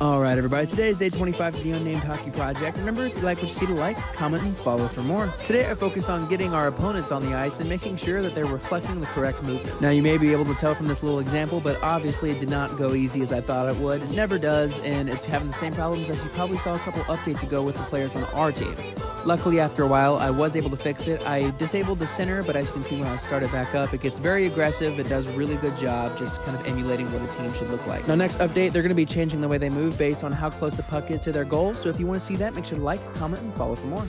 All right, everybody. Today is day 25 of the Unnamed Hockey Project. Remember, if you like what you see, to like, comment, and follow for more. Today, I focused on getting our opponents on the ice and making sure that they're reflecting the correct movement. Now, you may be able to tell from this little example, but obviously it did not go easy as I thought it would. It never does, and it's having the same problems as you probably saw a couple updates ago with the players on our team. Luckily, after a while, I was able to fix it. I disabled the center, but as you can see when I start it back up, it gets very aggressive. It does a really good job just kind of emulating what a team should look like. Now, next update, they're going to be changing the way they move based on how close the puck is to their goal. So if you want to see that, make sure to like, comment, and follow for more.